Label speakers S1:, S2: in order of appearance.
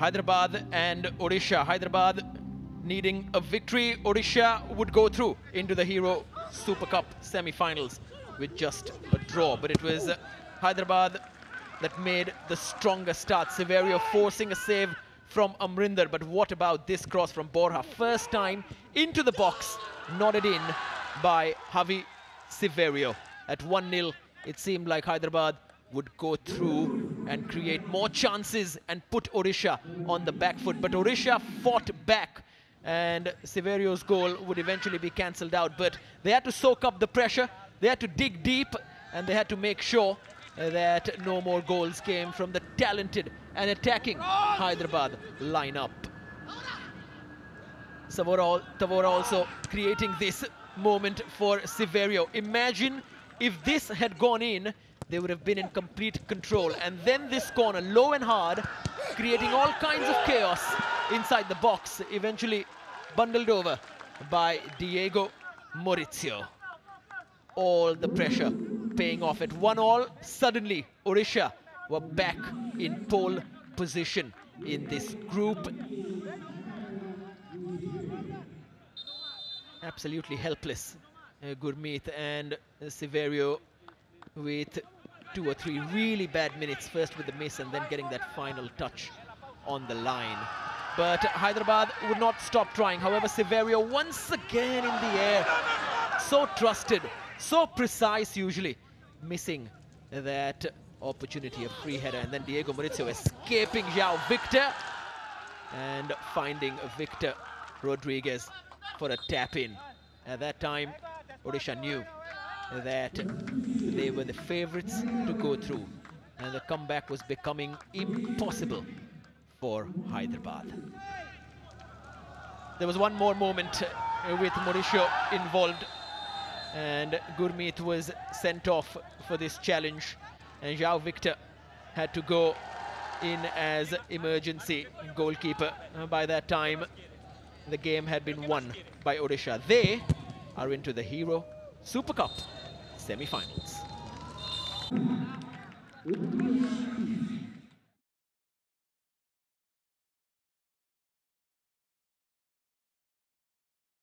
S1: Hyderabad and Odisha. Hyderabad needing a victory. Odisha would go through into the Hero Super Cup semi-finals with just a draw. But it was Hyderabad that made the stronger start. Siverio forcing a save from Amrinder. But what about this cross from Borja? First time into the box, nodded in by Javi Siverio. At 1-0, it seemed like Hyderabad would go through and create more chances and put Odisha on the back foot. But Odisha fought back and Siverio's goal would eventually be cancelled out. But they had to soak up the pressure, they had to dig deep, and they had to make sure uh, that no more goals came from the talented and attacking Hyderabad lineup. Tavora, Tavora also creating this moment for Siverio. Imagine if this had gone in, they would have been in complete control. And then this corner, low and hard, creating all kinds of chaos inside the box, eventually bundled over by Diego Mauricio. All the pressure paying off at one all. Suddenly, Odisha were back in pole position in this group. Absolutely helpless, uh, Gurmeet and Siverio with two or three really bad minutes, first with the miss and then getting that final touch on the line. But Hyderabad would not stop trying. However, Siverio once again in the air. So trusted, so precise usually, missing that opportunity, a free header. And then Diego Mauricio escaping João Victor and finding Victor Rodriguez for a tap in. At that time, Odisha knew that they were the favorites to go through and the comeback was becoming impossible for Hyderabad. There was one more moment uh, with Mauricio involved and Gurmeet was sent off for this challenge and João Victor had to go in as emergency goalkeeper. Uh, by that time, the game had been won by Odisha. They are into the Hero Super Cup semi-finals.